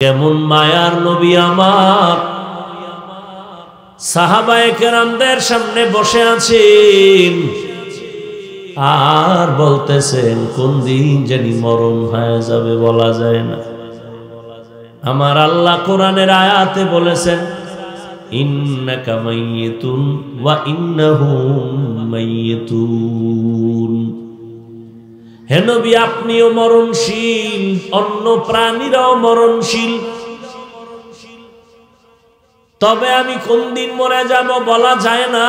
কেমন মায়ার নবী আমার। সাহাবায়ে কেরামদের সামনে বসে আছেন। আর বলতেছেন, কোন দিন জানি মরণ হয়ে যাবে বলা যায় না। আমার আল্লাহ কোরআনের আয়াতে বলেছেন, ইন্নাকা মাইয়িতুন ওয়া ইন্নাহুম মাইয়িতুন। হে নবী, আপনিও মরণশীল, অন্য প্রাণীরাও মরণশীল। তবে আমি কোন দিন মরে যাব বলা যায় না।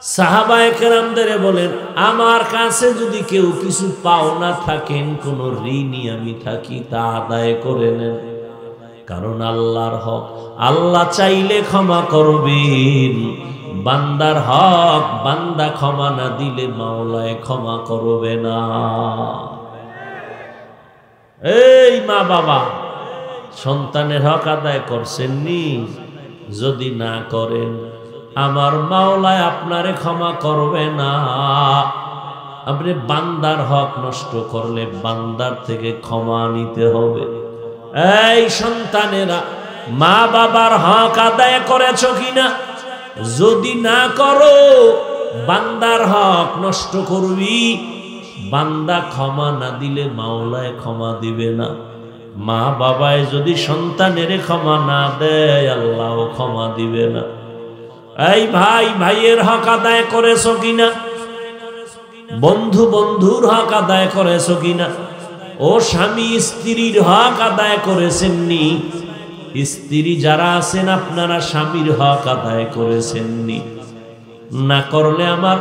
সাহাবায়ে কেরামদের বলেন, আমার কাছে যদি কেউ কিছু পাওনা থাকেন, কোন ঋণই আমি থাকি, তা আদায় করে নেন। কারণ আল্লাহর হক, আল্লাহ চাইলে ক্ষমা করবেন। বান্দার হক, বান্দা ক্ষমা না দিলে মাওলায় ক্ষমা করবে না। এই মা বাবা, সন্তানের হক আদায় করছেননি যদি না করেন, আমার মাওলায় আপনারে ক্ষমা করবে না। আপনি বান্দার হক নষ্ট করলে বান্দার থেকে ক্ষমা নিতে হবে। এই সন্তানেরা, মা বাবার হক আদায় করেছ কিনা? যদি না করো, বান্দার হক নষ্ট করবি। বান্দা ক্ষমা না দিলে মাওলায় ক্ষমা দিবে না। মা বাবায় যদি সন্তানের ক্ষমা না দেয় আল্লাহ ক্ষমা দিবে না। এই ভাই, ভাইয়ের হক আদায় করেছ কিনা? বন্ধু বন্ধুর হক আদায় করেছ কিনা? ও স্বামী স্ত্রীর হক আদায় করেছেননি? স্ত্রী যারা আছেন, আপনারা স্বামীর হক আদায় করেছেননি। না করলে আমার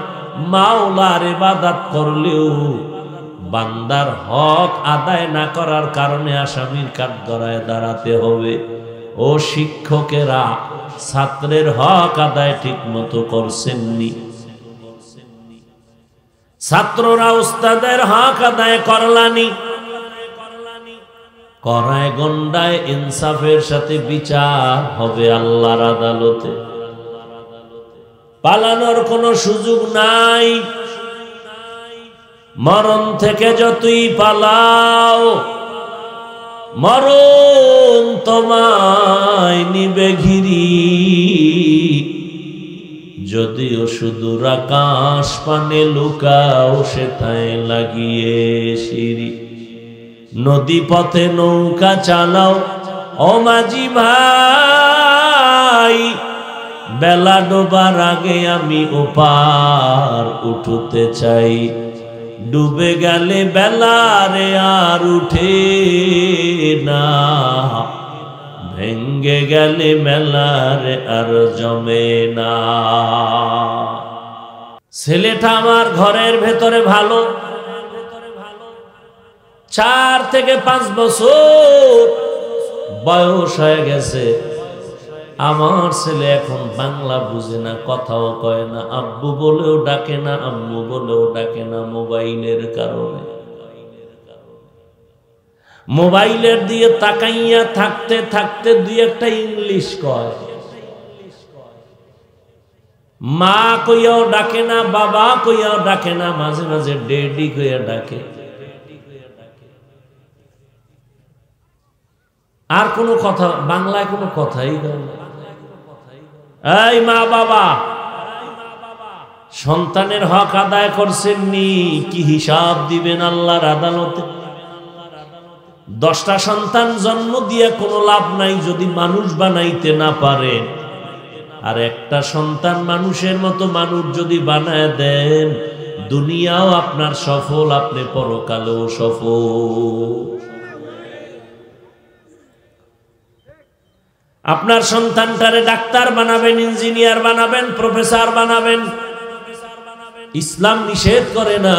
মাওলার এবাদাত করলেও বান্দার হক আদায় না করার কারণে আসামির কাঠগড়ায় দাঁড়াতে হবে। ও শিক্ষকেরা ছাত্রের হক আদায় ঠিক মতো করছেননি। ছাত্ররা উস্তাদের হক আদায় করলানি। করায় গন্ডায় ইনসাফের সাথে বিচার হবে আল্লাহর আদালতে। পালানোর কোনো সুযোগ নাই। মরণ থেকে যতই পালাও, মরণ তোমায় নিবে ঘিরি। যদিও সুদূর আকাশ পানে লুকাও, সেথায় লাগিয়ে সিঁড়ি। নদী পথে নৌকা চালাও। ও মাঝি ভাই, বেলা ডোবার আগে আমি ওপার উঠতে চাই। ডুবে গেলে বেলারে আর উঠে না। ভেঙ্গে গেলে মেলারে আর জমে না। ছেলেটা আমার ঘরের ভেতরে ভালো। চার থেকে পাঁচ বছর বয়স হয়ে গেছে। আমার ছেলে এখন বাংলা বুঝে না, কথাও কয় না, আব্বু বলেও ডাকে না, আম্মু বলেও ডাকে না মোবাইলের কারণে। মোবাইলের দিয়ে তাকাইয়া থাকতে থাকতে দুই একটা ইংলিশ কয়। মা কইয়াও ডাকে না, বাবা কইয়াও ডাকে না, মাঝে মাঝে ডেডি কইয়া ডাকে। আর কোনো কথা, বাংলায় কোনো কথাই এই মা বাবা, সন্তানের হক আদায় করছেননি, কি হিসাব দিবেন আল্লাহর আদালতে? দশটা সন্তান জন্ম দিয়ে কোনো লাভ নাই যদি মানুষ বানাইতে না পারে। আর একটা সন্তান মানুষের মতো মানুষ যদি বানায় দেন, দুনিয়াও আপনার সফল, আপনি পরকালেও সফল। আপনার সন্তানটারে ডাক্তার বানাবেন, ইঞ্জিনিয়ার বানাবেন, প্রফেসর বানাবেন। ইসলাম নিষেধ করে না,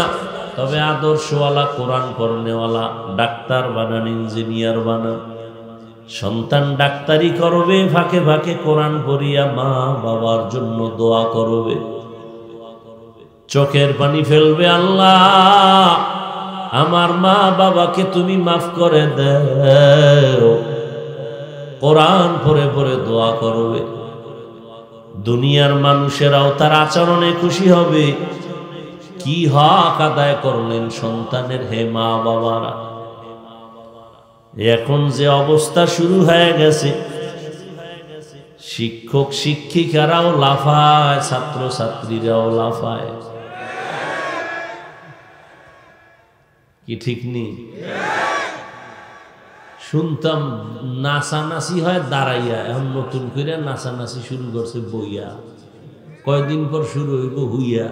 তবে আদর্শওয়ালা, কোরআন পড়নেওয়ালা ডাক্তার বানান, ইঞ্জিনিয়ার বানান। সন্তান ডাক্তারি করবে, ফাঁকে ফাঁকে কোরআন পড়িয়া মা বাবার জন্য দোয়া করবে। চোখের পানি ফেলবে, আল্লাহ, আমার মা বাবাকে তুমি মাফ করে দেও। কোরআন পরে পরে দোয়া করবে। দুনিয়ার মানুষেরাও তার আচরণে খুশি হবে। কি হক আদায় করলেন সন্তানের হে মা বাবারা? এখন যে অবস্থা শুরু হয়ে গেছে। শিক্ষক, শিক্ষিকারাও লাফায় ছাত্র ছাত্রীরাও লাফায়। কি ঠিক নেই? শুনতাম নাচানাচি হয় দাঁড়াইয়া, এখন নতুন করে নাচানাচি শুরু করছে বইয়া। কয়দিন পর শুরু হইব হুইয়া।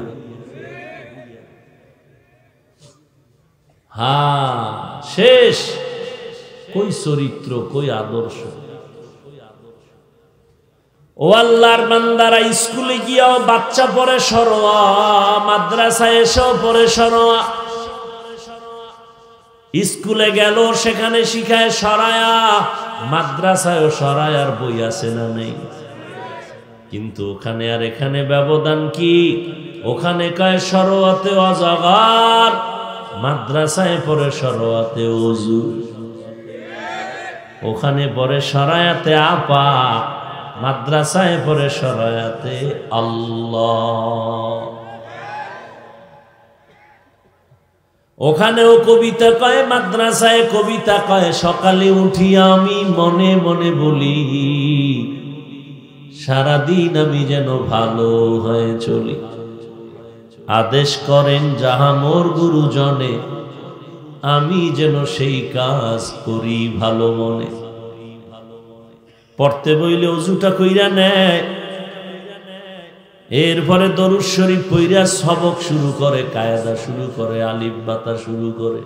হা, শেষ। কই চরিত্র, কই আদর্শ। ও আল্লাহর বান্দারা, স্কুলে গিয়াও বাচ্চা পরে সরোয়া, মাদ্রাসায় এসেও পরে সরোয়া। স্কুলে গেল, সেখানে শিখায় সরায়া। মাদ্রাসায় সরায়ার বই আছে না নেই। কিন্তু ওখানে আর এখানে ব্যবধান কি? ওখানে কয় সরোয়াতে অজগার, মাদ্রাসায় পরে সরোয়াতে অজু ওখানে পরে সরায়াতে আপা, মাদ্রাসায় পরে সরায়াতে আল্লাহ। ওখানেও কবিতা কয়, মাদ্রাসায় কবিতা কয়, সকালে উঠিয়া আমি মনে মনে বলি, সারাদিন আমি যেন ভালো হয়ে চলি। আদেশ করেন, যাহা মোর গুরুজনে, আমি যেন সেই কাজ করি ভালো মনে। পড়তে বইলে অজুটা কইরা নেয় এরপরে দরুদ শরীফ পইরা সবক শুরু করে, কায়দা শুরু করে, আলিফ বাতা শুরু করে।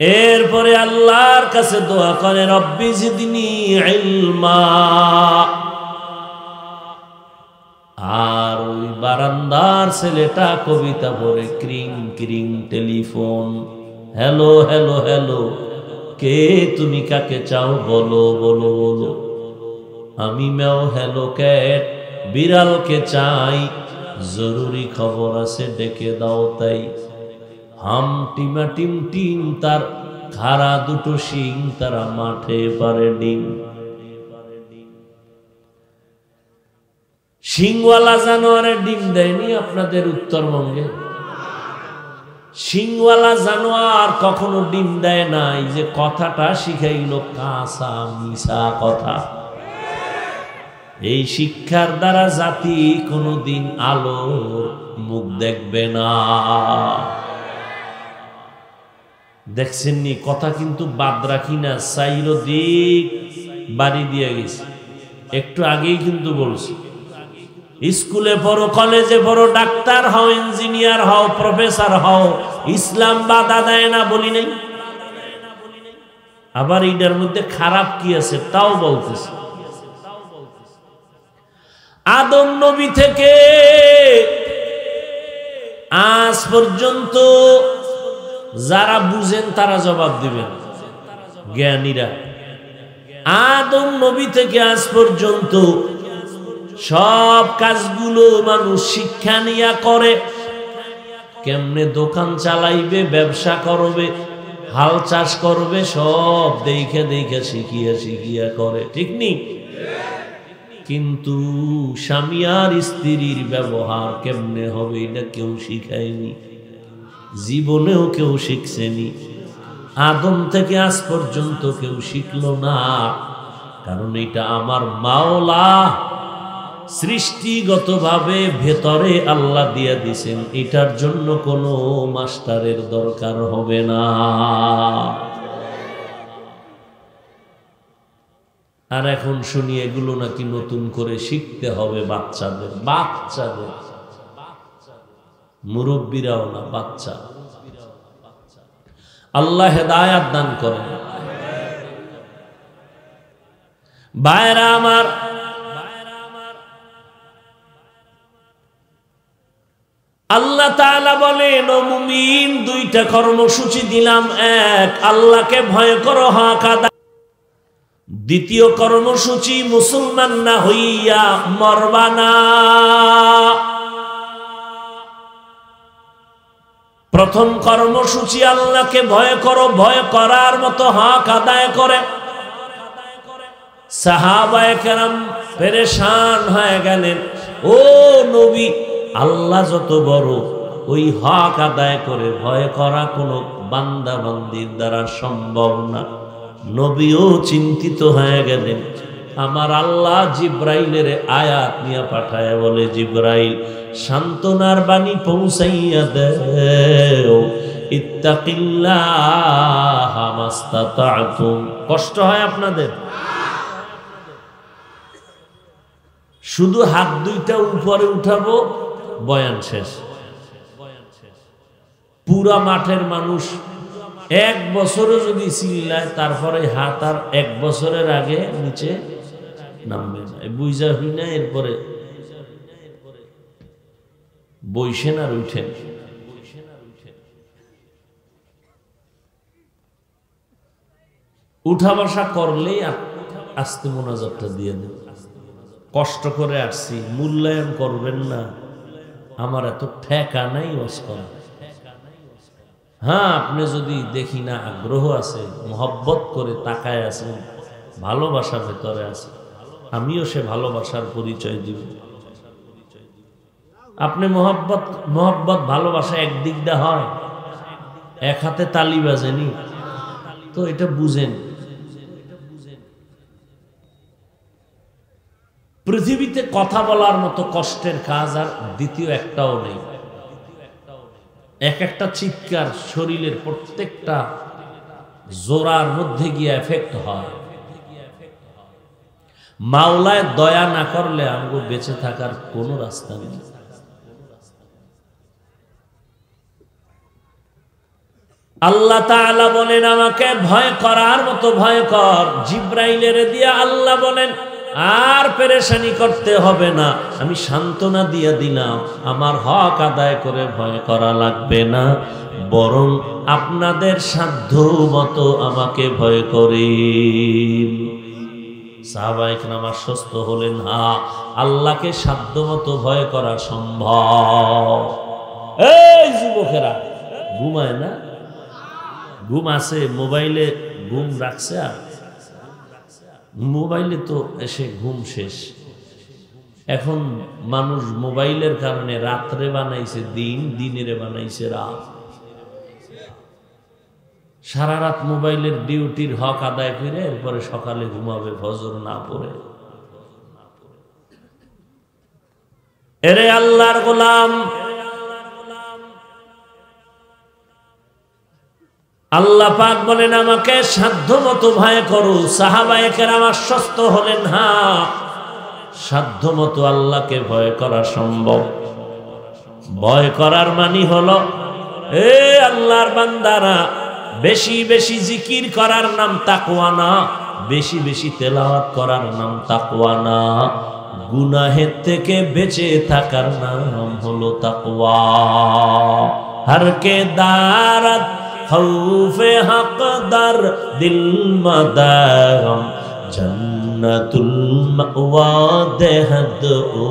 এরপরে আল্লাহর কাছে দোয়া করে, রব্বি জিদনি আর ওই বারান্দার ছেলেটা কবিতা পড়ে, ক্রিং ক্রিং, টেলিফোন। হ্যালো হ্যালো হ্যালো, কে তুমি কাকে চাও? বলো বলো বলো। আমি ম্যাও হ্যালো ক্যাট বিড়ালকে চাই। জরুরি খবর আছে, ডেকে দাও তাই। হাম টিমা টিম টিম তার খারা দুটো শিং, তারা মাঠে পারে ডিম। সিংওয়ালা জানোয়ারের ডিম দেয়নি আপনাদের উত্তরবঙ্গে? সিংওয়ালা জানোয়ার কখনো ডিম দেয় নাই, যে কথাটা শিখাইল কাঁচা মিশা কথা। এই শিক্ষার দ্বারা জাতি কোনোদিন আলোর মুখ দেখবে না। দেখছেননি, কথা কিন্তু বাদ রাখি না সাইর দিক বাড়ি দিয়ে গেছে। একটু আগেই কিন্তু বলছি, স্কুলে পড়ো, কলেজে পড়ো, ডাক্তার হও, ইঞ্জিনিয়ার হও, প্রফেসর হও, ইসলাম বাধা দেয় না বলি নাই। আবার এইটার মধ্যে খারাপ কি আছে, তাও বলতেছে। আদম নবী থেকে আজ পর্যন্ত যারা বুঝেন তারা জবাব দিবেন। জ্ঞানীরা, আদম নবী থেকে আজ পর্যন্ত সব কাজগুলো মানুষ শিক্ষা নিয়া করে। কেমনে দোকান চালাইবে, ব্যবসা করবে, হাল চাষ করবে, সব দেখে দেখে শিখিয়া শিখিয়া করে। ঠিক নি? কিন্তু স্বামী আর স্ত্রীর ব্যবহার কেমনে হবে, এটা কেউ শিখায়নি, জীবনেও কেউ শিখছেনি, আদম থেকে আজ পর্যন্ত কেউ শিখল না, কারণ এটা আমার মাওলা সৃষ্টিগতভাবে ভেতরে আল্লাহ দিয়ে দিছেন, এটার জন্য কোনো মাস্টারের দরকার হবে না। আর এখন শুনি এগুলো নাকি নতুন করে শিখতে হবে বাচ্চাদের বাচ্চাদের। মুরব্বীরাও না, বাচ্চা। আল্লাহ হেদায়াত দান করেন। বাইরা আমার, আল্লাহ তাআলা বলেন মুমিন, দুইটা কর্মসূচি দিলাম, এক, আল্লাহকে ভয় করো, হক দ্বিতীয় কর্মসূচি মুসলমান না হইয়া মরবানা প্রথম কর্মসূচি আল্লাহকে ভয় করো, ভয় করার মতো হক আদায় করে। সাহাবায়ে হয়ে গেলেন। ও নবী, আল্লাহ যত বড়, ওই হক আদায় করে ভয় করা কোনো বান্দা বান্দির দ্বারা সম্ভব না। নবীও চিন্তিত হয়ে গেলেন। আমার আল্লাহ জিব্রাইলের আয়াত নিয়ে পাঠায়, বলে জিব্রাইল, সান্ত্বনার বাণী পৌঁছাইয়া দেও। কষ্ট হয় আপনাদের? শুধু হাত দুইটা উপরে উঠাবো, বয়ান শেষ। পুরা মাঠের মানুষ এক বছরও যদি চিল্লায়, তারপরে হাত আর এক বছরের আগে নিচে নামবে না। বুঝা হই না, এরপরে বইসেন আর উঠেন উঠা বসা করলেই আস্তে মোনাজাতটা দিয়ে দেন কষ্ট করে আসছি, মূল্যায়ন করবেন না। আমার এত ঠেকা নাই ওয়াজ করা। হ্যাঁ আপনি যদি দেখি না আগ্রহ আছে, মহব্বত করে তাকায় আছেন, ভালোবাসার ভেতরে আছে আমিও সে ভালোবাসার পরিচয় দিব। আপনি মহব্বত মহব্বত, ভালোবাসা একদিক দা হয়, এক হাতে তালি বাজেনি, তো এটা বুঝেন। পৃথিবীতে কথা বলার মতো কষ্টের কাজ আর দ্বিতীয় একটাও নেই। এক একটা চিৎকার শরীরের প্রত্যেকটা জোরার মধ্যে গিয়ে এফেক্ট হয়। মাওলায় দয়া না করলে আমগো বেঁচে থাকার কোনো রাস্তা নেই। আল্লাহ বলেন, আমাকে ভয় করার মতো ভয় কর। জিব্রাইলের দিয়া আল্লাহ বলেন আর পেরেশানি করতে হবে না। আমি সান্ত্বনা দিয়ে দিলাম, আমার হক আদায় করে ভয় করা লাগবে না। বরং আপনাদের সাধ্য মতো আমাকে ভয় করে সাহাবাহিক নামার সুস্থ হলেন, হা, আল্লাহকে সাধ্য মতো ভয় করা সম্ভব। এই যুবকেরা, ঘুমায় না? ঘুম আছে, মোবাইলে ঘুম রাখছে আর মোবাইলে তো এসে ঘুম শেষ। এখন মানুষ মোবাইলের কারণে রাত্রে বানাইছে দিন, দিনের বানাইছে রাত। সারা রাত মোবাইলের ডিউটির হক আদায় করে এরপরে সকালে ঘুমাবে, ফজর না পড়ে। এরে আল্লাহর গোলাম আল্লাহ পাক বলেন, আমাকে সাধ্য মতো ভয় করো। সাহাবায়কের আমার সস্ত হলেন, হা সাধ্য মতো আল্লাহকে ভয় করা সম্ভব। ভয় করার মানি হলো, এ আল্লাহর বান্দারা, বেশি বেশি জিকির করার নাম তাকওয়ানা বেশি বেশি তেলাওয়াত করার নাম তাকওয়ানা গুনাহের থেকে বেঁচে থাকার নাম হলো তাকওয়া। হরকে দারাত খৌফে হাকদার দিল মাদাগম জন্নতুল মাওয়া দেহদ ও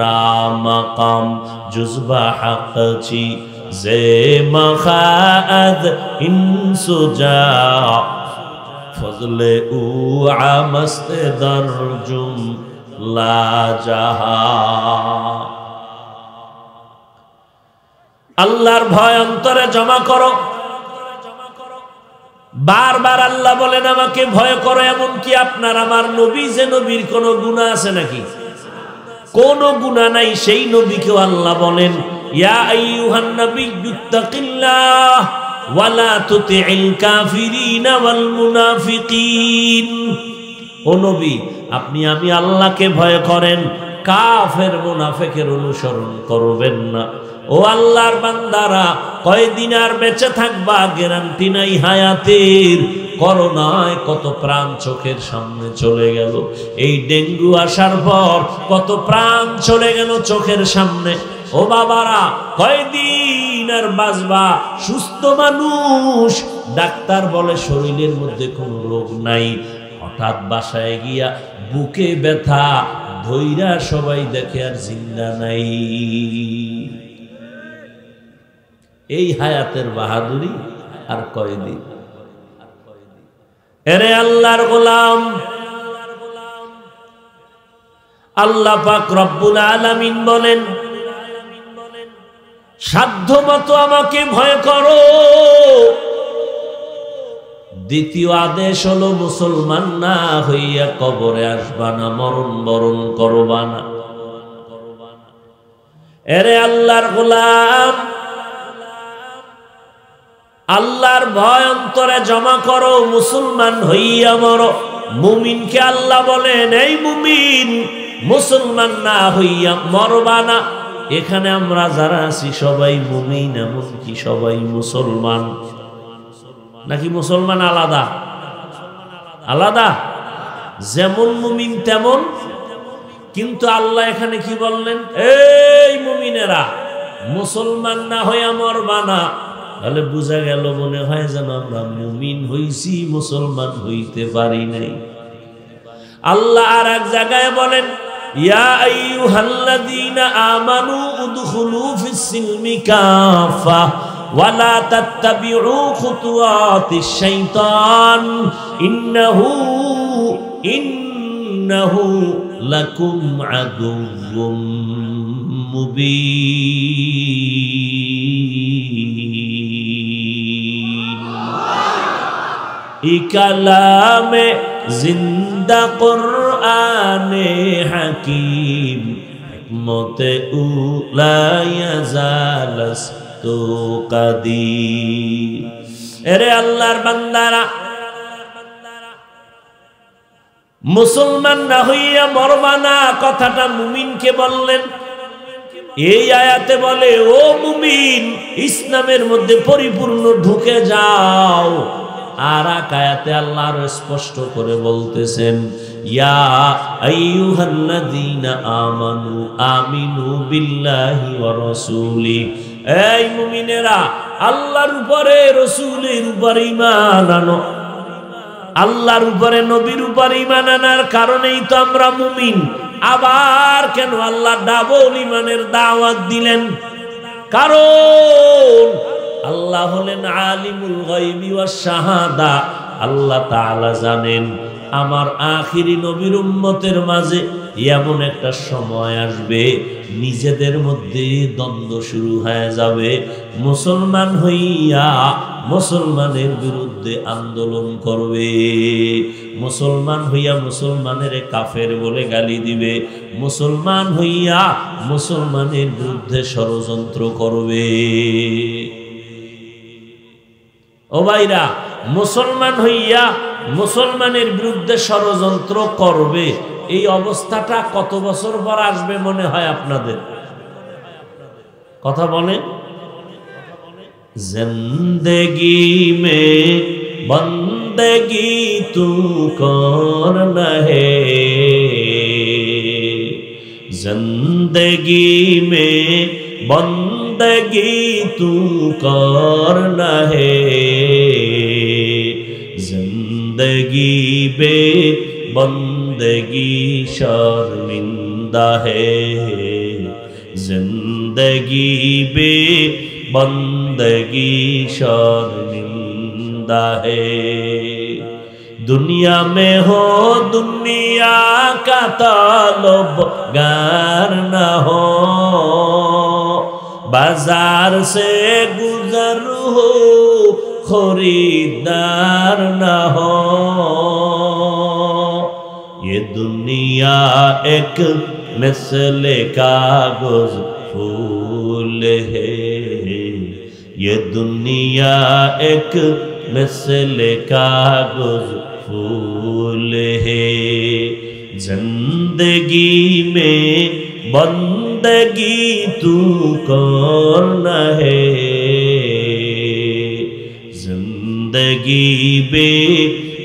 রামকম, জুজবা হাকচি জে মখাদ ইনসুজা ফজলে উ আমস্তে দরজুম আল্লাহর ভয় অন্তরে জমা করো। বারবার আল্লাহ বলেন, আমাকে ভয় করো এমন কি আপনার আমার নবী যে নবীর কোনো গুণা আছে নাকি? কোন গুণা নাই, সেই নবীকেও আল্লাহ বলেন আপনি, আমি আল্লাহকে ভয় করেন কাফের মুনাফেকের অনুসরণ করবেন না। ও আল্লাহর বান্দারা, কয়দিন আর বেঁচে থাকবা গ্যারান্টি নাই হায়াতের। করোনায় কত প্রাণ চোখের সামনে চলে গেল। এই ডেঙ্গু আসার পর কত প্রাণ চলে গেল চোখের সামনে। ও বাবারা, কয়দিন আর বাঁচবা? সুস্থ মানুষ। ডাক্তার বলে শরীরের মধ্যে কোনো রোগ নাই। হঠাৎ বাসায় গিয়া বুকে ব্যথা ধৈরা সবাই দেখে আর জিন্দা নাই। এই হায়াতের বাহাদুরি আর কয়দিন? এরে আল্লাহর গোলাম, আল্লাহ পাক রব্বুল আলামিন বলেন সাধ্য মতো আমাকে ভয় করো। দ্বিতীয় আদেশ হলো, মুসলমান না হইয়া কবরে আসবা না, মরণ বরণ করবা না। এরে আল্লাহর গোলাম, আল্লাহর ভয় অন্তরে জমা করো, মুসলমান হইয়া মরো। মুমিনকে আল্লাহ বলেন, এই মুমিন, মুসলমান না হইয়া মরবা না। এখানে আমরা যারা আছি সবাই মুমিন, এমনকি সবাই মুসলমান। নাকি মুসলমান আলাদা? আলাদা। যেমন মুমিন তেমন। কিন্তু আল্লাহ এখানে কি বললেন? এই মুমিনেরা, মুসলমান না হইয়া মরবা না। তাহলে বোঝা গেল মনে হয় যেন আমরা মুমিন হইছি, মুসলমান হইতে পারি নাই। আল্লাহ আর এক জায়গায় বলেন, ইয়া আমানু উদখুলু কাফা। ওয়ালা তাত্তাবিউ খুতুওয়াতিশ শাইতান, ইন্নাহু ইন্নাহু লাকুম আদুউম মুবিন। ইকালামে জিন্দা কোরআনে হাকিম, হিকমতে উলায়া জালাস আল্লাহর মুসলমান না হইয়া মরবানা কথাটা মুমিনকে বললেন। এই আয়াতে বলে, ও মুমিন, ইসলামের মধ্যে পরিপূর্ণ ঢুকে যাও। আর এক আয়াতে আল্লাহ স্পষ্ট করে বলতেছেন, ইয়া আমানু আমিনু বিল্লাহি এই মুমিনেরা, আল্লাহর উপরে, রসুলের উপরে ইমান আনো। আল্লাহর উপরে, নবীর উপরে ইমান আনার কারণেই তো আমরা মুমিন। আবার কেন আল্লাহ ডাবল ইমানের দাওয়াত দিলেন? কারণ আল্লাহ হলেন আলিমুল গাইবি ওয়াস শাহাদা। আল্লাহ তাআলা জানেন, আমার আখিরি নবীর উম্মতের মাঝে এমন একটা সময় আসবে, নিজেদের মধ্যে দ্বন্দ্ব শুরু হয়ে যাবে। মুসলমান হইয়া মুসলমানের বিরুদ্ধে আন্দোলন করবে। মুসলমান হইয়া মুসলমানের কাফের বলে গালি দিবে। মুসলমান হইয়া মুসলমানের বিরুদ্ধে ষড়যন্ত্র করবে। ও ভাইরা, মুসলমান হইয়া মুসলমানের বিরুদ্ধে ষড়যন্ত্র করবে। এই অবস্থাটা কত বছর পর আসবে মনে হয় আপনাদের? কথা বলে? জিন্দগি মে বন্দগি তু কর হে জিন্দগি মে বন্দগি তু কর হে জিন্দগি বে বন্দ زندگی شرمندہ ہے زندگی بے بندگی شرمندہ ہے دنیا میں ہو دنیا کا طالب گار نہ ہو بازار سے گزر ہو خریدار نہ ہو दुनिया एक मिसल कागज़ फूल है। ये दुनिया एक मिसल कागज़ फूल है। ज़िंदगी में बंदगी तू कौन है। ज़िंदगी बे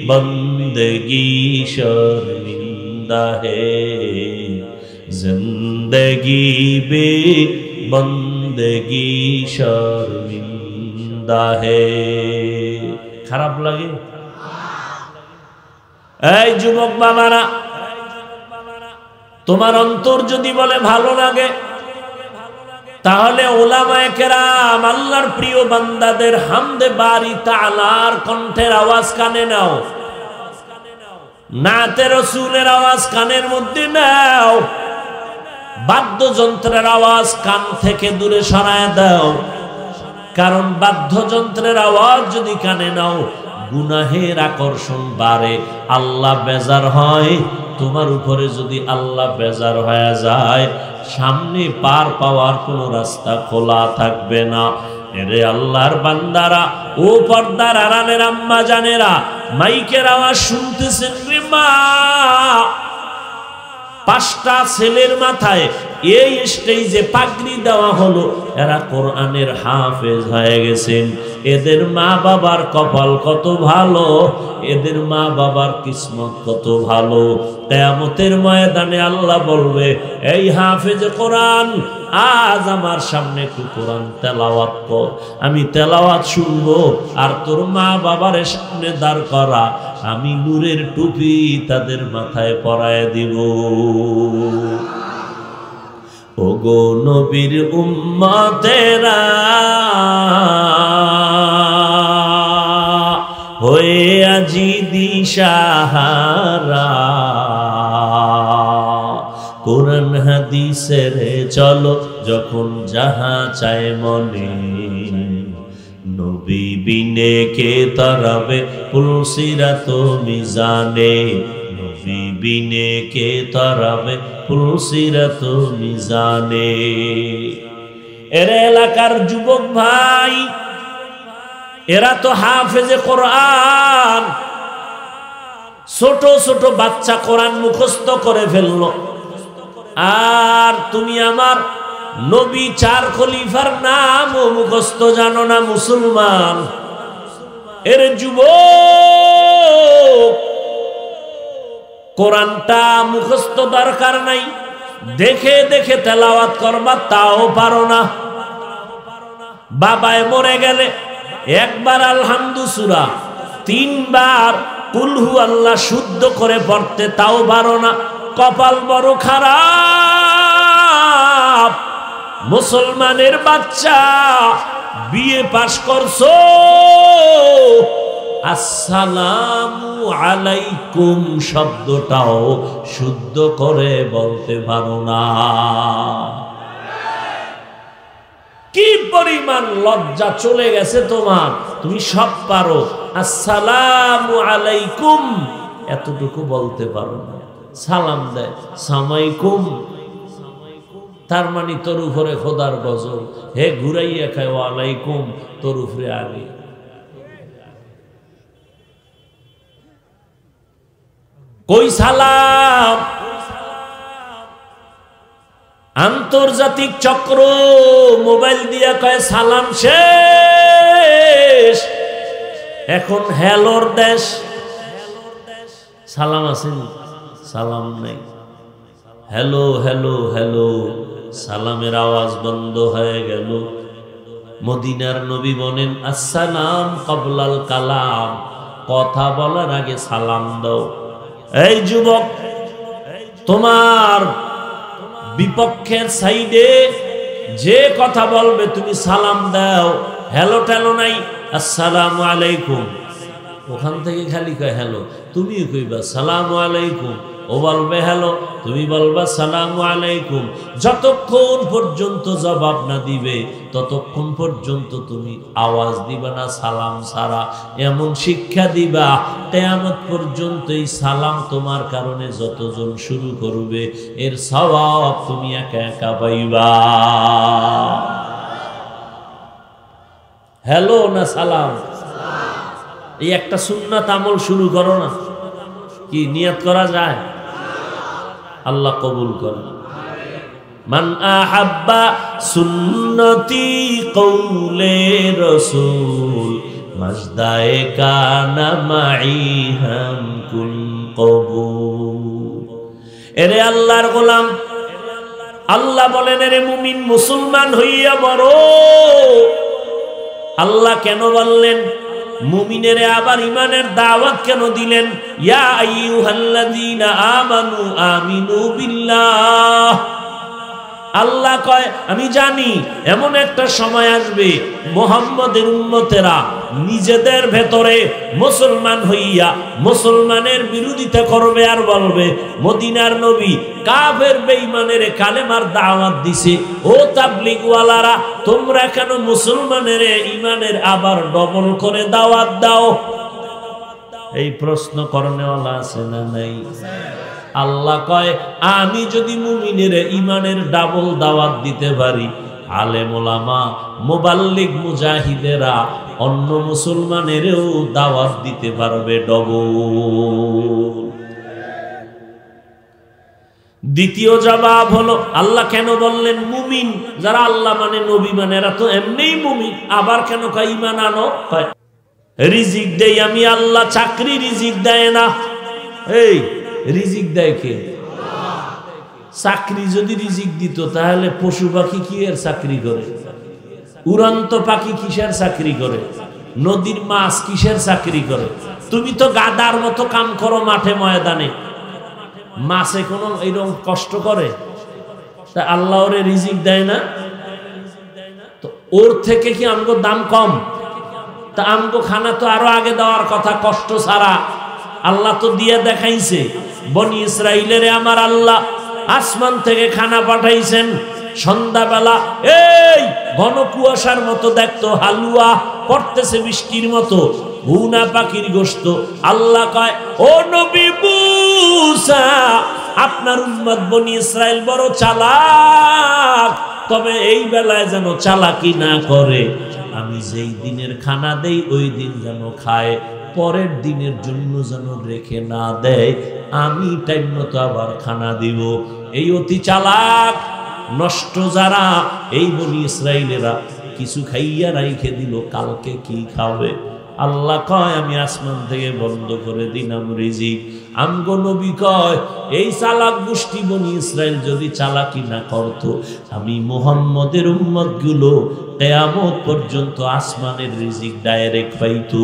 बंदगी بندہ ہے۔ زندگی بے بندگی شرمندہ ہے۔ খারাপ লাগে এই যুবক বাবারা, তোমার অন্তর যদি বলে ভালো লাগে, তাহলে ওলামায় কেরাম আল্লাহর প্রিয় বান্দাদের হামদে বাড়ি তালার কণ্ঠের আওয়াজ কানে নাও। নাতে রসুলের আওয়াজ কানের মধ্যে নাও। বাদ্যযন্ত্রের আওয়াজ কান থেকে দূরে সরায় দাও। কারণ বাদ্যযন্ত্রের আওয়াজ যদি কানে নাও, গুনাহের আকর্ষণ বাড়ে। আল্লাহ বেজার হয়। তোমার উপরে যদি আল্লাহ বেজার হয়ে যায়, সামনে পার পাওয়ার কোনো রাস্তা খোলা থাকবে না। এরে আল্লাহর বান্দারা, ও পর্দার আড়ালের আম্মা জানেরা, মাইকের আওয়াজ শুনতেছেন রে মা। পাঁচটা ছেলের মাথায় এই স্টেজে পাগড়ি দেওয়া হলো। এরা কোরআনের হাফেজ হয়ে গেছেন। এদের মা বাবার কপাল কত ভালো, এদের মা বাবার কিসমত কত ভালো। কেয়ামতের ময়দানে আল্লাহ বলবে, এই হাফেজ কোরআন, আজ আমার সামনে একটু কোরআন তেলাওয়াত কর। আমি তেলাওয়াত শুনব আর তোর মা বাবার সামনে দাঁড় করা। আমি নূরের টুপি তাদের মাথায় পরায় দিব। ওগো নবীর উম্মতেরা, হয়ে আজি দিশাহারা। কোরআন হাদিসের চলো, যখন যাহা চায় মনে। নবী বিনে কে তরাবে পুলসিরাত মিজানে। নবী বিনে কে তরাবে পুলসিরাত মিজানে। এর এলাকার যুবক ভাই, এরা তো হাফেজে কোরআন। ছোট ছোট বাচ্চা কোরআন মুখস্থ করে ফেলল। আর তুমি আমার নবী চার খলিফার নাম ও মুখস্থ জানো না মুসলমান। এর যুব কোরআনটা মুখস্থ দরকার নাই। দেখে দেখে তেলাওয়াত করবা, তাও পারো না। বাবায় মরে গেলে একবার আলহামদু সুরা তিনবার কুলহু আল্লাহ শুদ্ধ করে পড়তে তাও পারো না। কপাল বড় খারাপ। মুসলমানের বাচ্চা, বিয়ে পাশ করছ আসসালামু আলাইকুম শব্দটাও শুদ্ধ করে বলতে পারো না। কি পরিমাণ লজ্জা চলে গেছে তোমার? তুমি সব পারো। আসসালামু আলাইকুম। এতটুকু বলতে পারো না। সালাম দেয় সামাইকুম তার মানে তোর উপরে খোদার গজল হে ঘুরাইয়া খায়, ওয়ালাইকুম। তোর উপরে আগে কই সালাম? আন্তর্জাতিক চক্র মোবাইল দিয়া কয় সালাম শেষ। এখন হ্যালোর দেশ। সালাম আছেন সালাম নেই। হ্যালো হ্যালো হ্যালো সালামের আওয়াজ বন্ধ হয়ে গেল। মদিনার নবী বলেন, আসসালাম কবলাল কালাম। কথা বলার আগে সালাম দাও। এই যুবক, তোমার বিপক্ষের সাইডে যে কথা বলবে, তুমি সালাম দাও। হ্যালো ট্যালো নাই, আসসালাম আলাইকুম। ওখান থেকে খালি কয়, হ্যালো। তুমিও কইবা, সালাম আলাইকুম। ও বলবে, হ্যালো, তুমি বলবা, সালাম আলাইকুম। যতক্ষণ পর্যন্ত জবাব না দিবে, ততক্ষণ পর্যন্ত তুমি আওয়াজ দিবা না সালাম সারা এমন শিক্ষা দিবা, কেয়ামত পর্যন্ত এই সালাম তোমার কারণে যতজন শুরু করবে, এর স্বভাব তুমি একা একা পাইবা। হ্যালো না সালাম? এই একটা সুন্নাত আমল শুরু করো না। কি, নিয়াত করা যায়? আল্লাহ কবুল করেন। মান আহাব্বা সুন্নতি কৌলে রসুল, মাজদায়ে কানা মাই হাম কুন কবুল। এরে আল্লাহর গোলাম, আল্লাহ বলেন, এরে মুমিন মুসলমান হইয়া বড় আল্লাহ কেন বললেন মুমিনের আবার ইমানের দাওয়াত কেন দিলেন? ইয়া আইয়ুহাল্লাযীনা আমানু আমিনু বিল্লাহ। আল্লাহ কয়, আমি জানি এমন একটা সময় আসবে মোহাম্মদের উন্মতেরা নিজেদের ভেতরে মুসলমান হইয়া মুসলমানের বিরোধিতা করবে আর বলবে, মদিনার নবী কাফের বেঈমানের কালেমার দাওয়াত দিছে, ও তাবলিগওয়ালারা, তোমরা কেন মুসলমানের ইমানের আবার ডবল করে দাওয়াত দাও? এই প্রশ্ন করণেওয়ালা আছে না নাই? আল্লাহ কয়, আমি যদি মুমিনের ইমানের ডাবল দাওয়াত দিতে পারি আলেমোলামা মোবাল্লিক মুজাহিদেরা অন্য মুসলমানেরও দাওয়াত দিতে পারবে ডবল দ্বিতীয় জবাব হলো, আল্লাহ কেন বললেন মুমিন? যারা আল্লাহ মানে নবী মানে এরা তো এমনিই মুমিন। আবার কেন কয় ইমান আনো? রিজিক দেই আমি আল্লাহ, চাকরি রিজিক দেয় না। এই রিজিক দেয় কে? চাকরি যদি রিজিক দিত, তাহলে পশু পাখি কি এর চাকরি করে? উড়ন্ত পাখি কিসের চাকরি করে? নদীর মাছ কিসের চাকরি করে? তুমি তো গাদার মতো কাম করো মাঠে ময়দানে। মাছে কোনো এইরকম কষ্ট করে? তা আল্লাহ ওরে রিজিক দেয় না? তো ওর থেকে কি আমগো দাম কম? তা আমগো খানা তো আরও আগে দেওয়ার কথা, কষ্ট ছাড়া। আল্লাহ তো দিয়ে দেখাইছে। বনি ইসরাইলের আমার আল্লাহ, আসমান থেকে খানা পাঠাইছেন, সন্ধ্যাবেলা, এই ঘন কুয়াশার মতো দেখতো, হালুয়া পড়তেছে বৃষ্টির মতো হুনা পাখির গোস্ত আল্লাহ কয়, ও নবী আপনার উম্মত বনি ইসরায়েল বড় চালাক, তবে এই বেলায় যেন চালাকি না করে। আমি যেই দিনের খানা দেই, ওই দিন যেন খায়। পরের দিনের জন্য যেন রেখে না দেয়, আমি টাইম মতো আবার খানা দিব। এই অতি চালাক, নষ্ট যারা, এই বলি ইসরায়েলেরা কিছু খাইয়া রাইখে দিল, কালকে কি খাবে? আল্লাহ কয়, আমি আসমান থেকে বন্ধ করে দিলাম রিজিক। আমগো নবী কয়, এই চালাক গোষ্ঠী বনি ইসরায়েল যদি চালাকি না করত, আমি মোহাম্মদের উম্মতগুলো কেয়ামত পর্যন্ত আসমানের রিজিক ডাইরেক্ট পাইতো।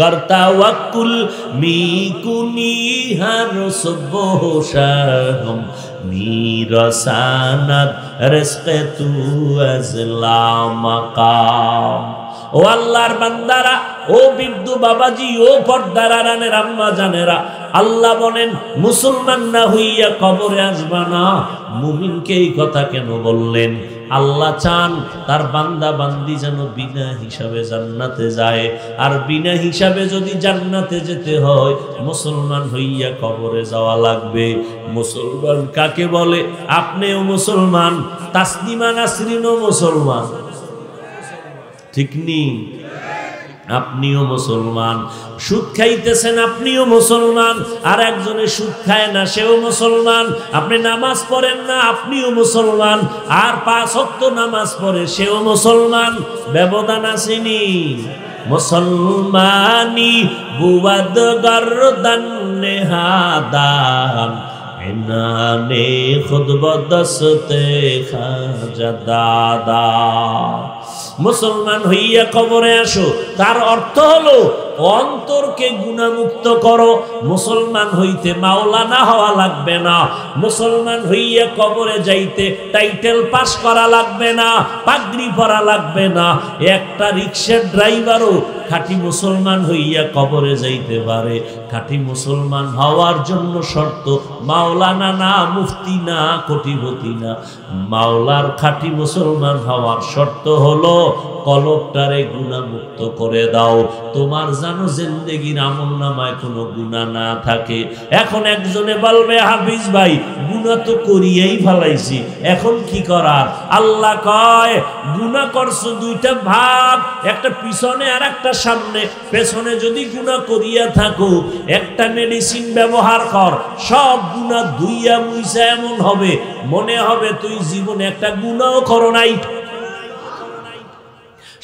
গর্তাওয়াকুল মিকুনি হার সব্বহশাহম মিরসানাত রিজকে তু আজলামাকাম ও আল্লাহর বান্দারা, ও বিদ্যু বাবাজি, ও পর্দারা আম্মা জানেরা, আল্লাহ বলেন, মুসলমান না হইয়া কবরে আসবা না? মুমিনকে এই কথা কেন বললেন? আল্লাহ চান তার বান্দা বান্দি যেন বিনা হিসাবে জান্নাতে যায়। আর বিনা হিসাবে যদি জান্নাতে যেতে হয়, মুসলমান হইয়া কবরে যাওয়া লাগবে। মুসলমান কাকে বলে? আপনিও মুসলমান তাসনিমা নাসরিনও মুসলমান। ঠিক নেই আপনিও মুসলমান। সুদ খাইতেছেন, আপনিও মুসলমান। আর একজনে সুদ খায় না, সেও মুসলমান। আপনি নামাজ পড়েন না, আপনিও মুসলমান। আর পাঁচ হক্ত নামাজ পড়ে, সেও মুসলমান। ব্যবধান আসেনি মুসলমানি বুয়াদ গরদান নেহাদান দাদা। মুসলমান হইয়া কবরে আসো। তার অর্থ হলো অন্তরকে গুণামুক্ত করো। মুসলমান হইতে মাওলানা হওয়া লাগবে না। মুসলমান হইয়া কবরে যাইতে টাইটেল পাস করা লাগবে না, পাগড়ি পরা লাগবে না। একটা রিক্সার ড্রাইভারও খাঁটি মুসলমান হইয়া কবরে যাইতে পারে। খাঁটি মুসলমান হওয়ার জন্য শর্ত, মাওলানা না, মুফতি না, কোটিপতি না। মাওলার খাঁটি মুসলমান হওয়ার শর্ত হলো কলবটারে গুণামুক্ত করে দাও। তোমার জানো জিন্দেগির আমল নামায় কোনো গুণা না থাকে। এখন একজনে বলবে, হাফিজ ভাই, গুণা তো করিয়েই ফেলাইছি। এখন কি করার? আল্লাহ কয়, গুণা করছ দুইটা ভাগ, একটা পিছনে আর একটা সামনে। পেছনে যদি গুণা করিয়া থাকো, একটা মেডিসিন ব্যবহার কর, সব গুণা দুইয়া মুইসা এমন হবে। মনে হবে তুই জীবনে একটা গুণাও করো নাই।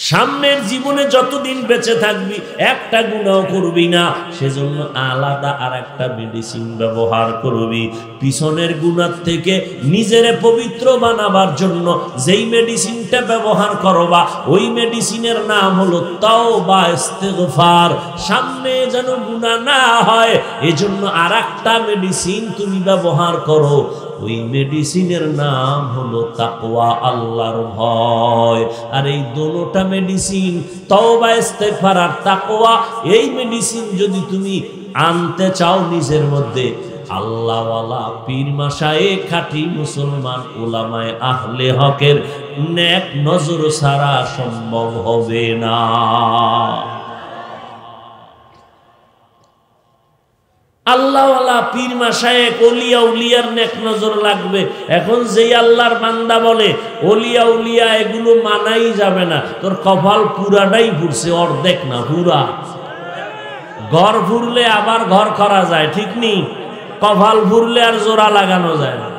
সামনের জীবনে যতদিন বেঁচে থাকবি, একটা গুণাও করবি না। সেজন্য আলাদা আর একটা মেডিসিন ব্যবহার করবি। পিছনের গুণার থেকে নিজেরে পবিত্র বানাবার জন্য যেই মেডিসিনটা ব্যবহার করবা, ওই মেডিসিনের নাম হলো তাও বা ইস্তেগফার। সামনে যেন গুণা না হয়, এজন্য আর একটা মেডিসিন তুমি ব্যবহার করো। ওই মেডিসিনের নাম হলো তাকওয়া, আল্লাহর ভয়। আর এই দোনোটা মেডিসিন তওবা, ইস্তেগফার আর তাকওয়া, এই মেডিসিন যদি তুমি আনতে চাও নিজের মধ্যে, আল্লাহওয়ালা পীর মাসায়ে খাঁটি মুসলমান ওলামায় আহলে হকের নেক নজর ছাড়া সম্ভব হবে না। আল্লাহওয়ালা পীর মাসায়েক অলিয়া উলিয়ার নেক নজর লাগবে। এখন যেই আল্লাহর বলে, অলিয়া উলিয়া এগুলো মানাই যাবে না, তোর কপাল পুরাটাই ফুরছে, অর্ধেক না পুরা ঘর ফুরলে আবার ঘর করা যায়, ঠিক নেই? কপাল ফুরলে আর জোড়া লাগানো যায় না।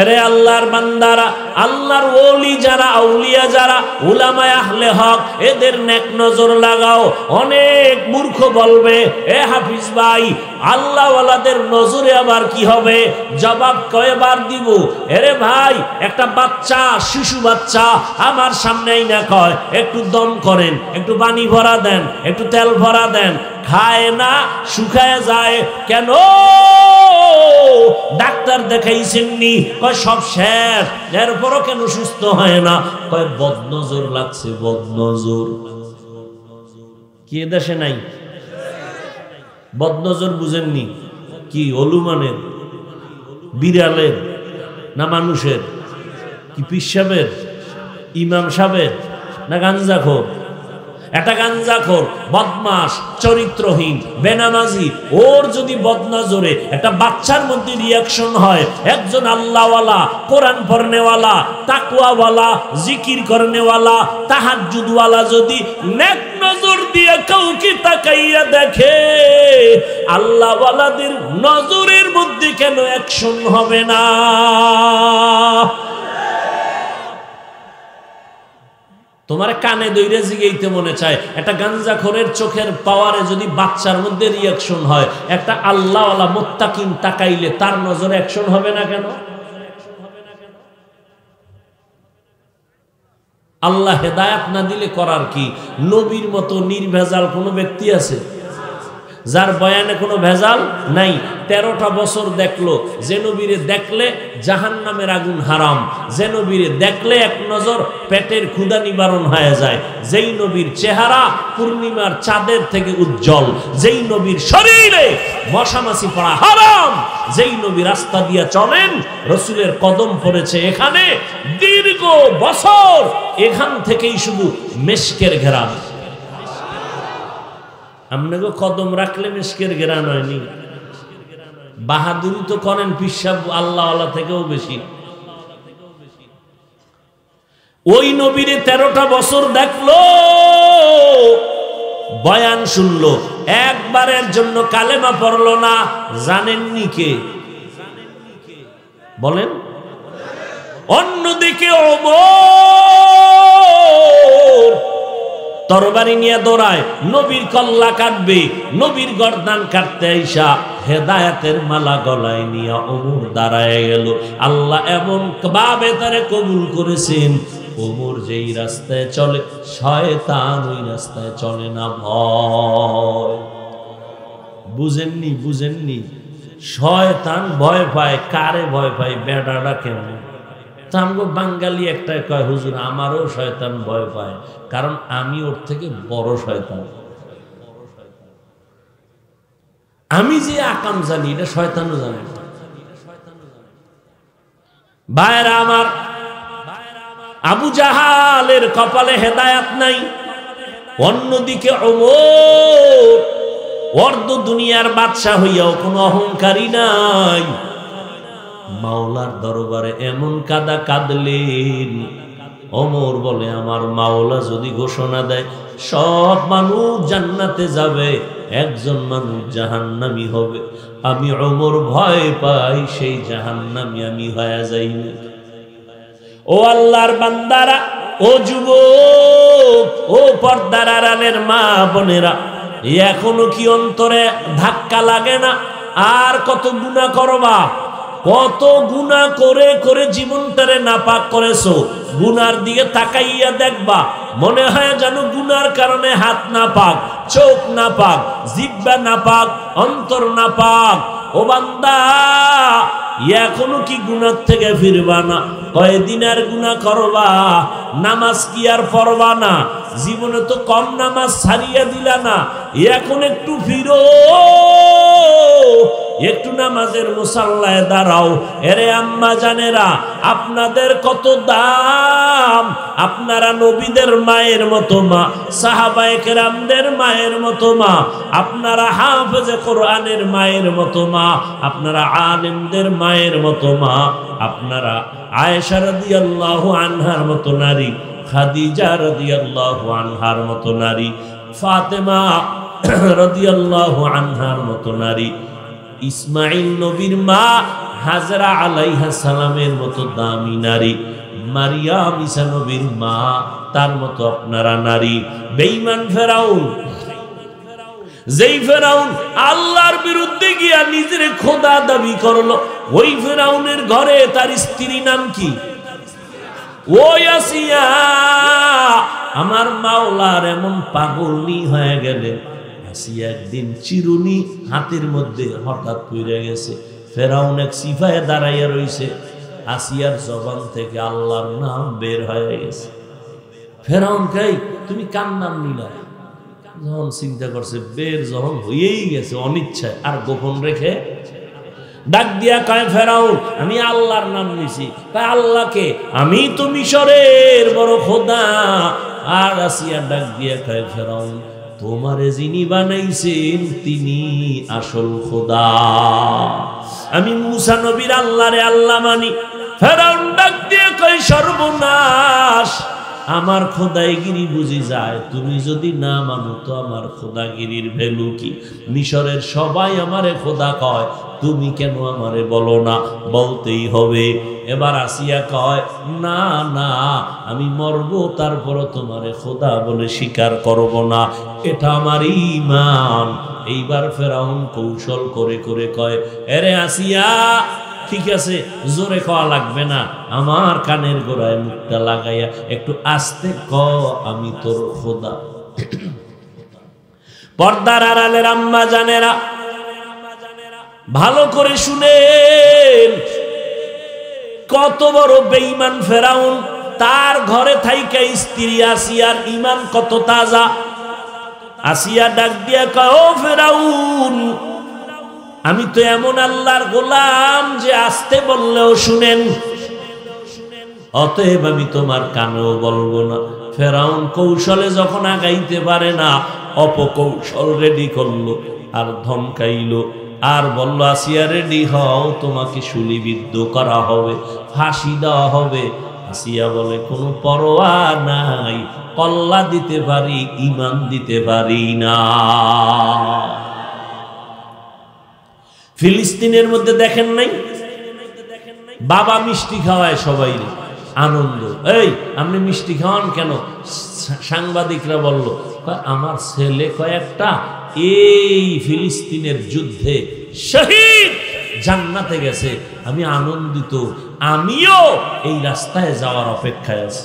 এরে আল্লাহর বান্দারা, আল্লাহর ওলি যারা, আউলিয়া যারা, উলামায় আহলে হক, এদের নেক নজর লাগাও। অনেক মূর্খ বলবে, এ হাফিজ ভাই, আল্লাহওয়ালাদের নজরে আবার কি হবে? জবাব কয়বার দিব? এরে ভাই, একটা বাচ্চা, শিশু বাচ্চা, আমার সামনেই না কয়, একটু দম করেন, একটু পানি ভরা দেন, একটু তেল ভরা দেন। খায় না, শুকায় যায়। কেন? ডাক্তার দেখাইছেননি। কয়, সব শেষ। এরপরও কেন সুস্থ হয় না? কয়, বদনজর লাগছে, বদনজর। কি দেশে নাই? বদনজর বুঝেননি? কি, অলুমানের? বিড়ালের? না মানুষের? কি পিসাবের? ইমাম সাহেবের? না গাঞ্জাখোর? একটা গাঞ্জাখোর বদমাস চরিত্রহীন, বেনামাজি। ওর যদি বদনজরে একটা বাচ্চার মধ্যে রিয়াকশন হয়, একজন আল্লাহওয়ালা, কোরআন পড়নেওয়ালা তাকুয়াওয়ালা জিকির করনেওয়ালা তাহাজুদওয়ালা যদি নজর দিয়ে কাউকে তাকাইয়া দেখে, আল্লাহওয়ালাদের নজরের মধ্যে কেন অ্যাকশন হবে না? তোমার কানে দইরে জিগেইতে মনে চায়। একটা গাঞ্জাখোরের চোখের পাওয়ারে যদি বাচ্চার মধ্যে রিয়াকশন হয়, একটা আল্লাহওয়ালা মোত্তাকিন তাকাইলে তার নজরে অ্যাকশন হবে না কেন? আল্লাহ হেদায়াত না দিলে করার কি? নবীর মতো নির্ভেজাল কোনো ব্যক্তি আছে? যার বয়ানে কোনো ভেজাল নাই, তেরোটা বছর দেখল, যে নবীরে দেখলে জাহান নামের আগুন হারাম, যে নবীরে দেখলে এক নজর পেটের ক্ষুদা নিবারণ হয়ে যায়, যেই নবীর চেহারা পূর্ণিমার চাঁদের থেকে উজ্জ্বল, যেই নবীর শরীরে মশামাছি পড়া হারাম, যেই নবী রাস্তা দিয়া চলেন, রসুলের কদম পড়েছে এখানে, দীর্ঘ বছর এখান থেকেই শুধু মেশকের ঘেরান। আপনাকে কদম রাখলে মিসকের গেরান হয়নি। বাহাদুরি তো করেন পিসাব আল্লাহ আল্লাহ থেকেও বেশি। ওই নবীরে তেরোটা বছর দেখল, বয়ান শুনলো, একবারের জন্য কালেমা পড়ল না, জানেননি কে? বলেন। অন্যদিকে অমর তরবারি নিয়ে দৌড়ায়, নবীর কল্লা কাটবে, নবীর গর্দান কাটতে আইসা হেদায়াতের মালা গলায় নিয়ে অমর দাঁড়ায় গেল। আল্লাহ এমন ভাবে তারে কবুল করেছেন, ওমর যেই রাস্তায় চলে, শয়তান ওই রাস্তায় চলে না ভয়। বুঝেননি বুঝেননি, শয়তান ভয় পায়, কারে ভয় পায় বেড়াটা কেমন? তা আমগো বাঙালি একটা কয়, হুজুর, আমারও শয়তান ভয় পায়, কারণ আমি ওর থেকে বড় শয়তান আমি যে আকাম জানি, এটা শয়তানও জানে। ভাইরা আমার, আবু জাহালের কপালে হেদায়াত নাই, অন্যদিকে অর্ধ দুনিয়ার বাদশাহ হইয়াও কোনো অহংকারী নাই মাওলার দরবারে এমন কাদা কাঁদলেন। অমর বলে, আমার মাওলা যদি ঘোষণা দেয়, সব মানুষ জান্নাতে যাবে, একজন মানুষ জাহান্নামি হবে। আমি অমর ভয় পাই, সেই জাহান্নামি আমি হয়ে যাই ও আল্লাহর বান্দারা, ও যুবক, ও পর্দার আড়ালের মা বোনেরা, এখনও কি অন্তরে ধাক্কা লাগে না? আর কত গুণা করবা? কত গুণা করে করে জীবনটারে নাপাক করেছ? গুনার দিকে তাকাইয়া দেখবা, মনে হয় যেন গুনার কারণে হাত না পাক চোখ না পাক জিব্বা না পাক অন্তর না পাক ও বান্দা, এখনও কি গুনার থেকে ফিরবা না? কয়দিন আর গুণা করবা? নামাজ কি আর পড়বা না? জীবনে তো কম নামাজ ছাড়িয়া দিলা না। এখন একটু ফিরো। একটু নামাজের মুসাল্লায় দাঁড়াও। এরে আম্মা জানেরা, আপনাদের কত দাম? আপনারা নবীদের মায়ের মতো মা, সাহাবায়ে কেরামদের মায়ের মতো মা, আপনারা হাফেজে কোরআনের মায়ের মতো মা, আপনারা আলেমদের মায়ের মতো মা, আপনারা আয়েশা রাদিয়াল্লাহু আনহার মতো নারী, খাদিজা রাদিয়াল্লাহু আনহার মতো নারী, ফাতেমা রাদিয়াল্লাহু আনহার মতো নারী ইসমাইল নবীর মা হাজরা আলাইহা সালামের মতো দামি নারী, মারিয়াম ঈসা নবীর মা, তার মতো আপনারা নারী। বেঈমান ফেরাউন, যেই ফেরাউন আল্লাহর বিরুদ্ধে গিয়া নিজের খোদা দাবি করল, ওই ফেরাউনের ঘরে তার স্ত্রী নাম কি? ওই আসিয়া আমার মাওলার এমন পাগলনি হয়ে গেলে আসিয়া একদিন চিরুনি হাতের মধ্যে হঠাৎ পড়ে গেছে। ফেরাউন এক সিফায় দাঁড়াইয়া রইছে। আসিয়ার জবান থেকে আল্লাহর নাম বের হয়ে গেছে। ফেরাউন কাই তুমি কার নাম নিলা যখন চিন্তা করছে, বের যখন হয়েই গেছে অনিচ্ছায়, আর গোপন রেখে ডাক দিয়া কয়, ফেরাউন, আমি আল্লাহর নাম নিছি। তাই আল্লাহকে, আমি তো মিশরের বড় খোদা। আর আসিয়া ডাক দিয়া কয়, ফেরাউন তোমারে যিনি বানাইছেন, তিনি আসল খোদা। আমি মুসা নবীর আল্লাহরে আল্লাহ মানি। ফেরাউন ডাক দিয়ে কই সর্বনাশ, আমার খোদাইগিরি বুঝি যায়। তুমি যদি না মানো তো আমার খোদাগিরির ভ্যালু কি? মিশরের সবাই আমারে খোদা কয়। তুমি কেন আমারে বলো না? বলতেই হবে। এবার আসিয়া কয়, না না, আমি মরবো, তারপরও তোমারে খোদা বলে স্বীকার করব না। এটা আমার ইমান এইবার ফেরাউন কৌশল করে করে কয়, এরে আসিয়া, ঠিক আছে, জোরে কওয়া লাগবে না। আমার কানের গোড়ায় মুখটা লাগাইয়া একটু আস্তে ক আমি তোর খোদা। পর্দার আড়ালের আম্মা জানেরা ভালো করে শুনেন। কত বড় বেঈমান ফেরাউন, তার ঘরে থাইকে স্ত্রী আসিয়ার ইমান কত তাজা। আসিয়া ডাক দিয়া কয়, ও ফেরাউন, আমি তো এমন আল্লাহর গোলাম যে আসতে বললেও শুনেন। অতএব আমি তোমার কানেও বলব না। ফেরাউন কৌশলে যখন আগাইতে পারে না, অপকৌশল রেডি করল আর ধমকাইলো। আর বলল, আসিয়া রেডি হও, তোমাকে শুলিবিদ্ধ করা হবে, ফাঁসি দেওয়া হবে। আসিয়া বলে, কোনো পরোয়া নাই, কল্লা দিতে পারি ইমান দিতে পারি না। ফিলিস্তিনের মধ্যে দেখেন নাই? বাবা মিষ্টি খাওয়ায় সবাই আনন্দ। এই, আপনি মিষ্টি খাওয়ান কেন? সাংবাদিকরা বলল আমার ছেলে কয়েকটা এই ফিলিস্তিনের যুদ্ধে শহীদ জান্নাতে গেছে। আমি আনন্দিত, আমিও এই রাস্তায় যাওয়ার অপেক্ষায় আছি।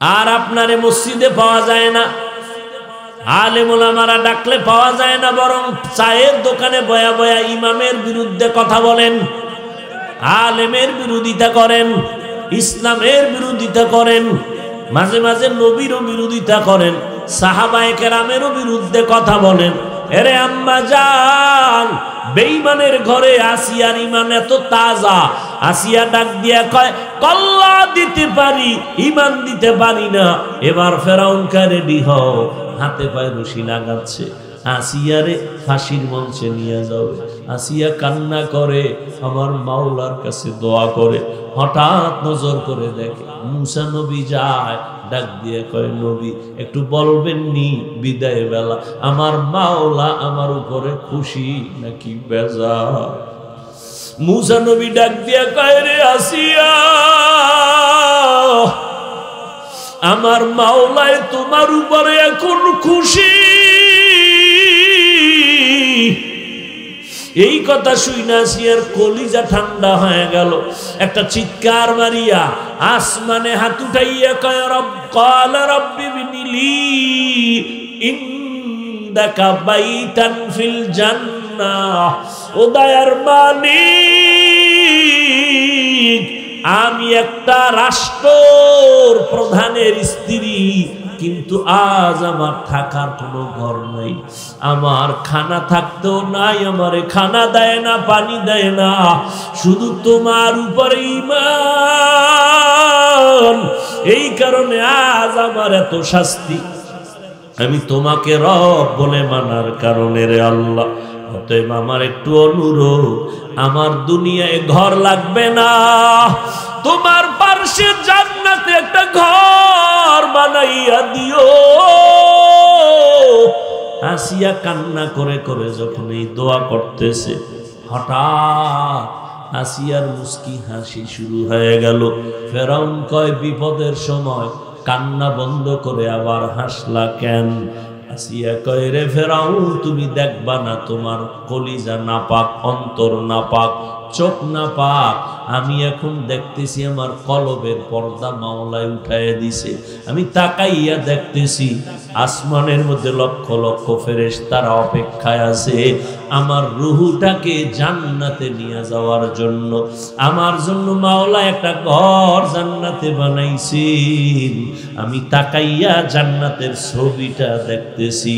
আর আপনারে মসজিদে পাওয়া যায় না। আলেমুলামারা ডাকলে পাওয়া যায় না, বরং চায়ের দোকানে বয়া বয়া ইমামের বিরুদ্ধে কথা বলেন, আলেমের বিরোধিতা করেন, ইসলামের বিরোধিতা করেন। মাঝে মাঝে নবীরও বিরোধিতা করেন, সাহাবায়ে কেরামেরও বিরুদ্ধে কথা বলেন। এরে আম্মা যান বেইমানের ঘরে আসিয়ার ইমান এত তাজা। আসিয়া ডাক দিয়া কয়, কল্লা দিতে পারি ইমান দিতে পারি না। এবার ফেরাউন রেডি হও, হাতে পায়ে রশি লাগাচ্ছে। আসিয়ারে ফাঁসির মঞ্চে নিয়ে যাবে। আসিয়া কান্না করে, আমার মাওলার কাছে দোয়া করে। হঠাৎ নজর করে দেখে মুসা নবী যায়, ডাক দিয়ে কয়, নবী, একটু বলবেন নি বিদায় বেলা। আমার মাওলা আমার উপরে খুশি নাকি বেজা মুসা নবী ডাক দিয়া কয়, রে আসিয়া, আমার মাওলায় তোমার উপরে এখন খুশি। এই কথা শুই না সিয়ার কলিজা ঠান্ডা হয়ে গেল। একটা চিৎকার মারিয়া আসমানে হাত উঠাইয়া কয়, রব কল রব্বি ইন্দাকা বাইতান ফিল জান্নাহ। ও দয়ার মালিক, আমি একটা রাষ্ট্র প্রধানের স্ত্রী। কিন্তু আজ আমার থাকার কোনো ঘর নাই। আমার খানা থাকতেও নাই, আমারে খানা দেয় না, পানি দেয় না। শুধু তোমার উপরে এই কারণে আজ আমার এত শাস্তি। আমি তোমাকে রব বলে মানার কারণে রে আল্লাহ। অতএব আমার একটু অনুরোধ, আমার দুনিয়ায় ঘর লাগবে না। তোমার পার্শ্বে জান্নাতে একটা ঘর বানাইয়া দিও। আসিয়া কান্না করে করে যখন এই দোয়া করতেছে, হঠাৎ আসিয়ার মুস্কি হাসি শুরু হয়ে গেল। ফেরাউন কয়, বিপদের সময় কান্না বন্ধ করে আবার হাসলা কেন? আসিয়া কয়, রে ফেরাউন, তুমি দেখবা না তোমার কলিজা নাপাক, অন্তর নাপাক চোখ না পাক, আমি এখন দেখতেছি আমার কলবের পর্দা মাওলায় উঠাইয়া দিছে। আমি তাকাইয়া দেখতেছি আসমানের মধ্যে লক্ষ লক্ষ ফেরেশ তারা অপেক্ষায় আছে। আমার রুহুটাকে জান্নাতে নিয়ে যাওয়ার জন্য, আমার জন্য মাওলা একটা ঘর জান্নাতে বানাইছেন। আমি তাকাইয়া জান্নাতের ছবিটা দেখতেছি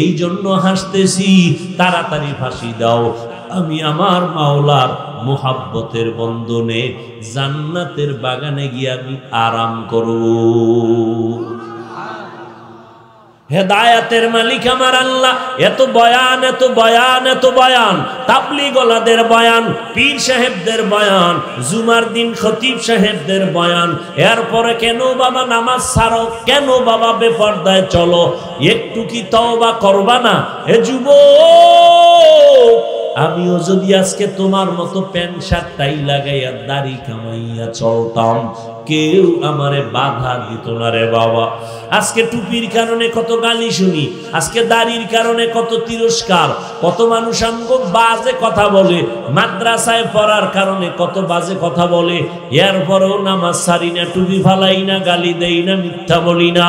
এই জন্য হাসতেছি, তাড়াতাড়ি ফাঁসি দাও। আমি আমার মাওলার মোহাব্বতের বন্ধনে জান্নাতের বাগানে গিয়ে আমি আরাম করব। হেদায়াতের মালিক আমার আল্লাহ, এত বয়ান এত বয়ান এত বয়ান তাবলি গলাদের বয়ান, পীর সাহেবদের বয়ান, জুমার দিন খতিব সাহেবদের বয়ান, এরপরে কেন বাবা নামাজ ছাড়ো, কেন বাবা বেপর্দায় চলো, একটু কি তওবা করবা না? হে যুবক আমিও যদি আজকে তোমার মতো প্যান্ট শার্ট, টাই লাগাইয়া দাড়ি কামাইয়া চলতাম, কেউ আমারে বাধা দিত না রে বাবা। আজকে টুপির কারণে কত গালি শুনি, আজকে দাড়ির কারণে কত তিরস্কার, কত মানুষ আমগো বাজে কথা বলে, মাদ্রাসায় পড়ার কারণে কত বাজে কথা বলে, এরপরেও নামাজ সারি না, টুপি ফালাই না, গালি দেই না, মিথ্যা বলি না,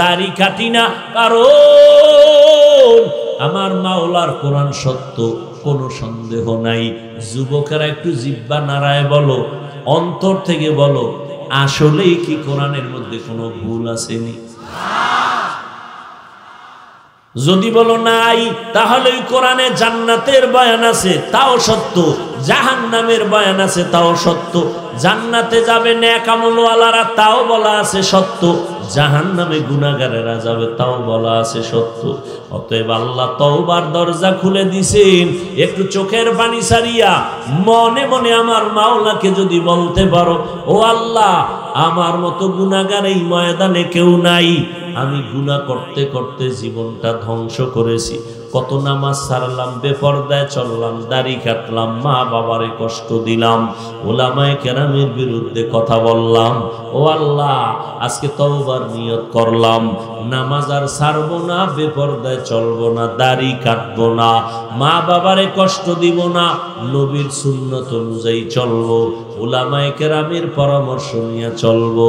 দাড়ি কাটি না, কারণ আমার মাওলার কোরআন সত্য। কোনো সন্দেহ নাই। যুবকেরা একটু জিব্বা নাড়ায় বলো, অন্তর থেকে বলো, আসলেই কি কোরআনের মধ্যে কোনো ভুল আসেনি যদি বলো নাই, তাহলে কোরআনে জান্নাতের বয়ান আছে, তাও সত্য। জাহান নামের বয়ান আছে, তাও সত্য। জান্নাতে যাবে ন্যাকামলওয়ালারা তাও বলা আছে সত্য। জাহান নামে গুণাগারেরা যাবে, তাও বলা আছে সত্য। অতএব আল্লাহ তওবার দরজা খুলে দিছেন, একটু চোখের পানি সারিয়া, মনে মনে আমার মাওলাকে যদি বলতে পারো, ও আল্লাহ, আমার মতো গুণাগার এই ময়দানে কেউ নাই আমি গুণা করতে করতে জীবনটা ধ্বংস করেছি। কত নামাজ সারলাম, বেপর্দায় চললাম, দাড়ি কাটলাম, মা বাবারে কষ্ট দিলাম, ওলামায় কেরামের বিরুদ্ধে কথা বললাম। ও আল্লাহ, আজকে তওবার নিয়ত করলাম। নামাজ আর সারবো না, বেপর্দায় চলবো না, দাড়ি কাটবো না, মা বাবারে কষ্ট দিব না, নবীর সুন্নত অনুযায়ী চলবো। ওলামায় কেরামের পরামর্শ নিয়ে চলবো।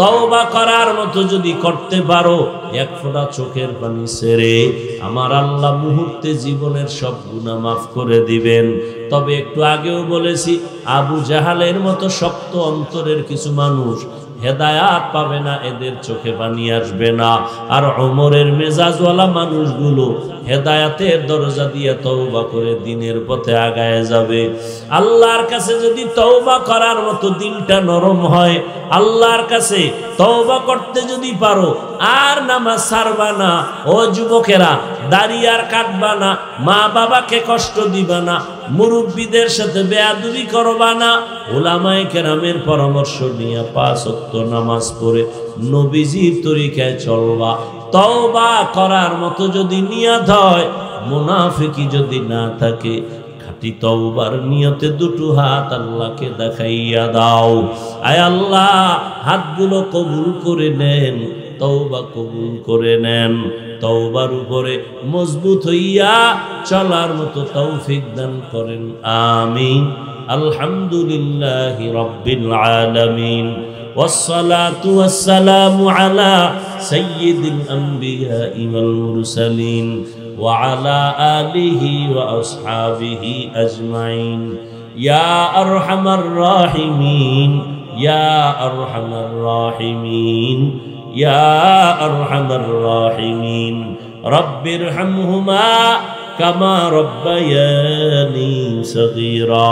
তওবা করার মতো যদি করতে পারো, এক ফোঁটা চোখের পানি সেরে আমার আল্লাহ মুহূর্তে জীবনের সব গুণা মাফ করে দিবেন। তবে একটু আগেও বলেছি, আবু জাহালের মতো শক্ত অন্তরের কিছু মানুষ হেদায়াত পাবে না, এদের চোখে পানি আসবে না। আর অমরের মেজাজওয়ালা মানুষগুলো হেদায়াতের দরজা দিয়ে তওবা করে দিনের পথে আগায় যাবে। আল্লাহর কাছে যদি তৌবা করার মতো দিলটা নরম হয়, আল্লাহর কাছে তওবা করতে যদি পারো, আর নামাজ ছাড়বা না। ও যুবকেরা দাড়ি আর কাটবা না। মা বাবাকে কষ্ট দিবা না। মুরব্বীদের সাথে বেয়াদুবি করবা না। ওলামায় কেরামের পরামর্শ নিয়ে পাঁচ অক্ত নামাজ পড়ে নবীজির তরিকায় চলবা। তওবা করার মতো যদি নিয়াত হয় মুনাফিকি যদি না থাকে, খাটি তওবার নিয়তে দুটো হাত আল্লাহকে দেখাইয়া দাও। আয় আল্লাহ, হাতগুলো কবুল করে নেন, তওবা কবুল করে নেন। তওবার উপরে মজবুত হইয়া চলার মতো তৌফিক দান করেন আমিন আলহামদুলিল্লাহ রব্বিল আলামিন والصلاة والسلام على سيد الأنبياء والمرسلين وعلى آله وأصحابه أجمعين يا أرحم الراحمين يا أرحم الراحمين ইয়া আরহামার রাহিমিন রব্বির হামহুমা কামা রব্বায়ানি সগীরা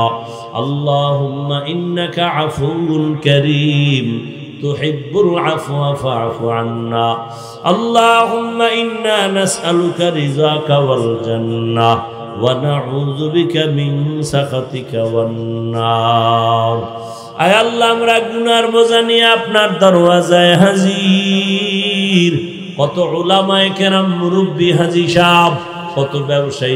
اللهم إنك عفو كريم تحب العفو فاعف عنا اللهم إنا نسألك رزاك والجنة ونعوذ بك من سخطك والنار আয় আল্লাহ, আমরা গুনার বোঝা নিয়ে আপনার দরওয়াজায় হাজির। কত ওলামায় কেরাম মুরব্বী হাজি সাহ কত ব্যবসায়ী